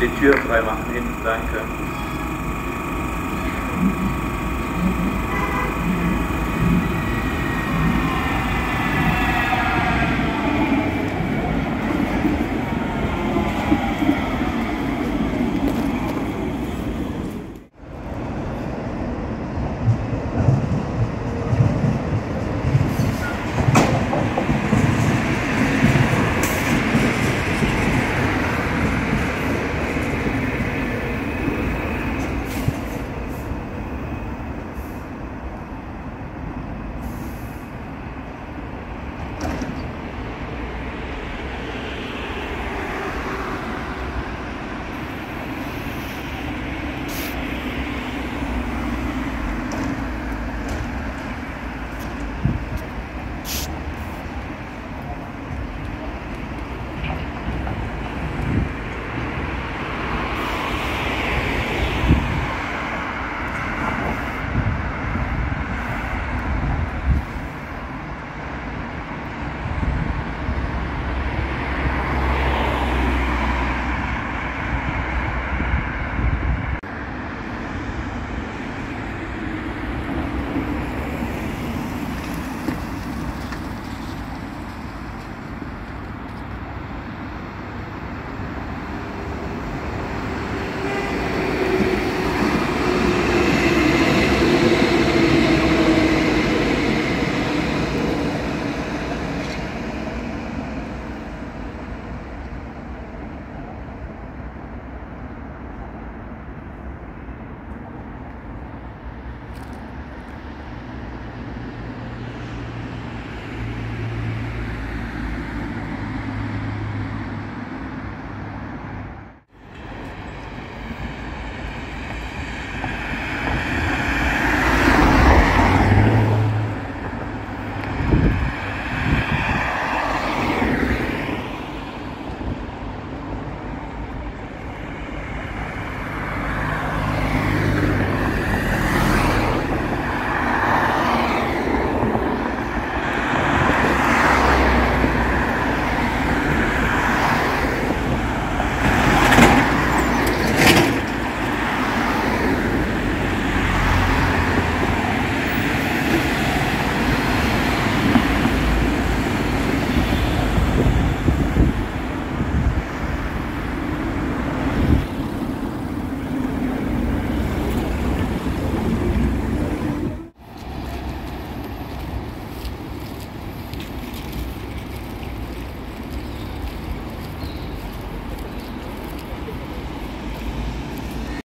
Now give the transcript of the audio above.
wir die Tür freimachen hinten, danke.